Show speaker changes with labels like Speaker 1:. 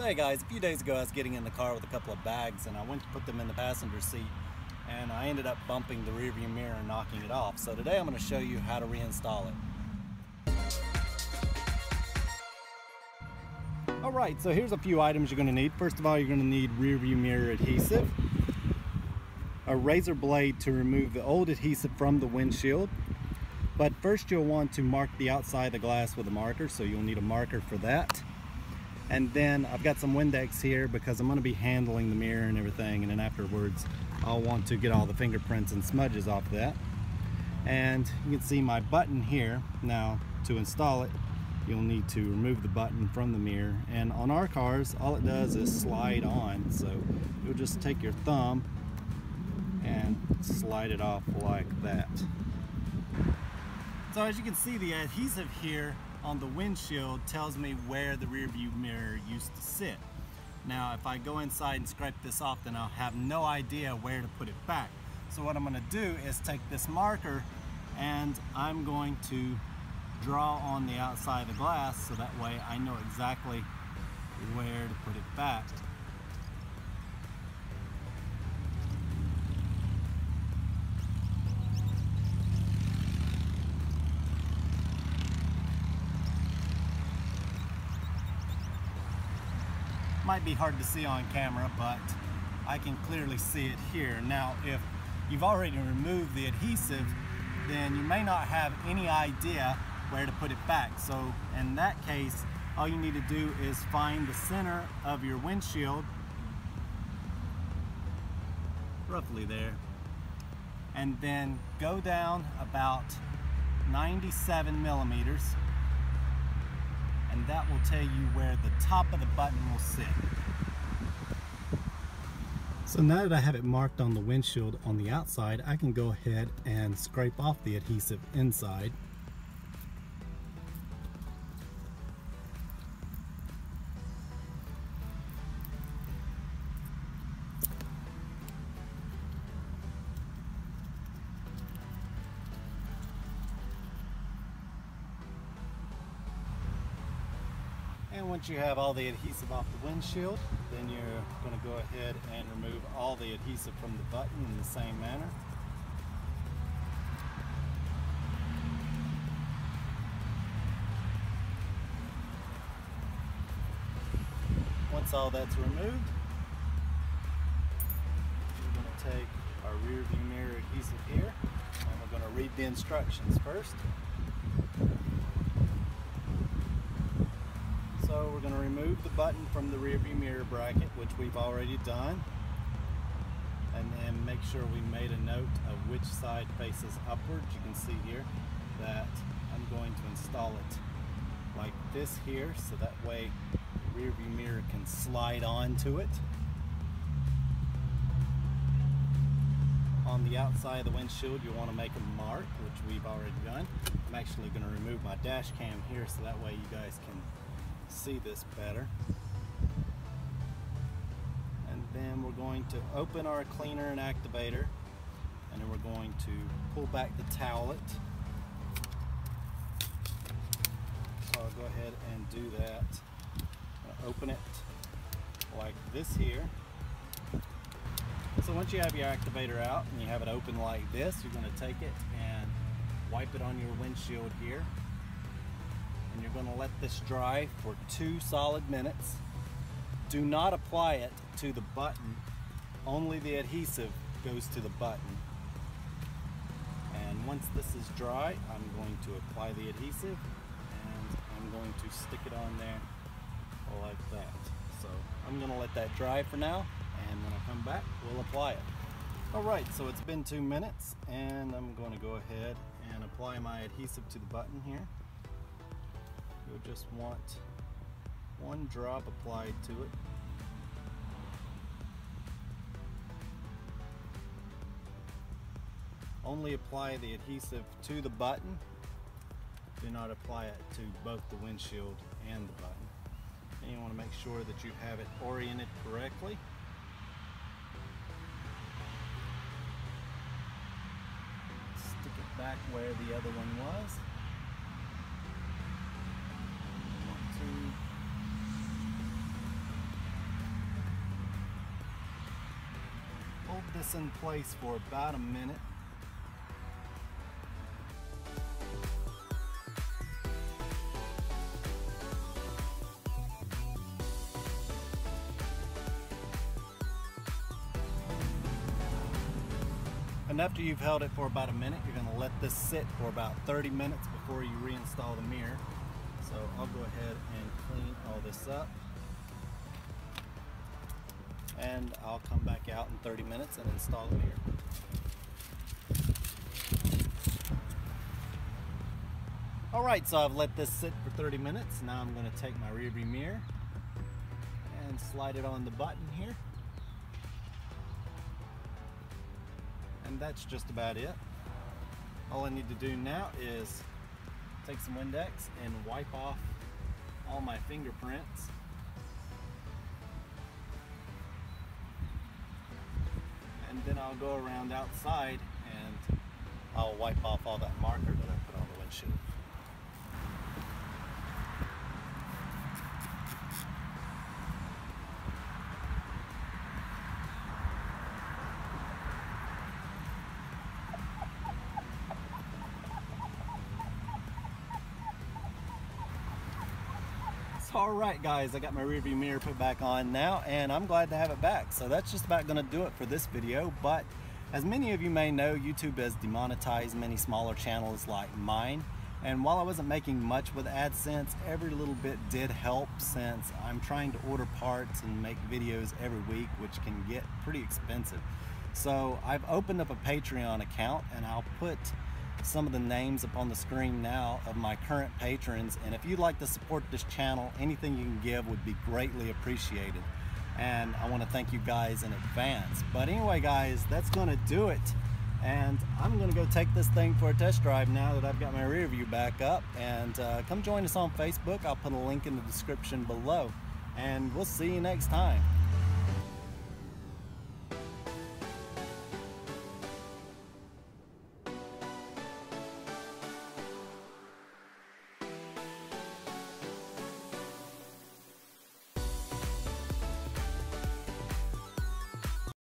Speaker 1: So hey guys, a few days ago I was getting in the car with a couple of bags and I went to put them in the passenger seat and I ended up bumping the rearview mirror and knocking it off. So today I'm going to show you how to reinstall it. Alright, so here's a few items you're going to need. First of all, you're going to need rearview mirror adhesive, a razor blade to remove the old adhesive from the windshield, but first you'll want to mark the outside of the glass with a marker, so you'll need a marker for that. And then I've got some Windex here because I'm going to be handling the mirror and everything and then afterwards I'll want to get all the fingerprints and smudges off of that. And you can see my button here. Now to install it you'll need to remove the button from the mirror and on our cars all it does is slide on so you'll just take your thumb and slide it off like that. So as you can see the adhesive here on the windshield tells me where the rear view mirror used to sit. Now if I go inside and scrape this off then I'll have no idea where to put it back. So what I'm going to do is take this marker and I'm going to draw on the outside of the glass so that way I know exactly where to put it back. Might be hard to see on camera, but I can clearly see it here. Now, if you've already removed the adhesive, then you may not have any idea where to put it back. So in that case, all you need to do is find the center of your windshield, roughly there, and then go down about 97 millimeters and that will tell you where the top of the button will sit. So now that I have it marked on the windshield on the outside, I can go ahead and scrape off the adhesive inside once you have all the adhesive off the windshield, then you're going to go ahead and remove all the adhesive from the button in the same manner. Once all that's removed, we're going to take our rear view mirror adhesive here and we're going to read the instructions first. So we're going to remove the button from the rear view mirror bracket, which we've already done. And then make sure we made a note of which side faces upwards. You can see here that I'm going to install it like this here, so that way the rear view mirror can slide onto it. On the outside of the windshield, you want to make a mark, which we've already done. I'm actually going to remove my dash cam here so that way you guys can see this better. And then we're going to open our cleaner and activator and then we're going to pull back the towel. So I'll go ahead and do that. Open it like this here. So once you have your activator out and you have it open like this, you're going to take it and wipe it on your windshield here and you're going to let this dry for two solid minutes. Do not apply it to the button. Only the adhesive goes to the button. And once this is dry, I'm going to apply the adhesive and I'm going to stick it on there like that. So I'm going to let that dry for now and when I come back, we'll apply it. Alright, so it's been two minutes and I'm going to go ahead and apply my adhesive to the button here you'll just want one drop applied to it. Only apply the adhesive to the button. Do not apply it to both the windshield and the button. And you want to make sure that you have it oriented correctly. Stick it back where the other one was. This in place for about a minute. And after you've held it for about a minute, you're gonna let this sit for about 30 minutes before you reinstall the mirror. So I'll go ahead and clean all this up. And I'll come back out in 30 minutes and install the mirror. All right, so I've let this sit for 30 minutes. Now I'm gonna take my rear rearview mirror and slide it on the button here. And that's just about it. All I need to do now is take some Windex and wipe off all my fingerprints. And then I'll go around outside and I'll wipe off all that marker that I put on the windshield. All right guys i got my rearview mirror put back on now and i'm glad to have it back. So that's just about going to do it for this video but as many of you may know youtube has demonetized many smaller channels like mine and while i wasn't making much with adsense every little bit did help since i'm trying to order parts and make videos every week which can get pretty expensive. So i've opened up a patreon account and i'll put some of the names up on the screen now of my current patrons and if you'd like to support this channel anything you can give would be greatly appreciated. And I want to thank you guys in advance. But anyway guys that's gonna do it. And I'm gonna go take this thing for a test drive now that I've got my rear view back up. And uh, come join us on Facebook. I'll put a link in the description below. And we'll see you next time